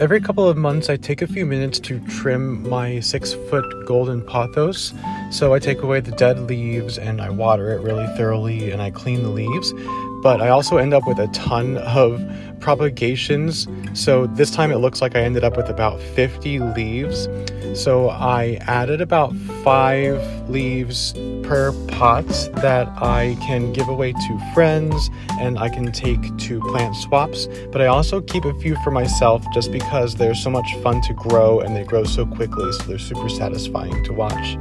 Every couple of months, I take a few minutes to trim my six foot golden pothos. So I take away the dead leaves and I water it really thoroughly and I clean the leaves. But I also end up with a ton of propagations. So this time it looks like I ended up with about 50 leaves. So I added about five leaves per pot that I can give away to friends and I can take to plant swaps. But I also keep a few for myself just because they're so much fun to grow and they grow so quickly, so they're super satisfying to watch.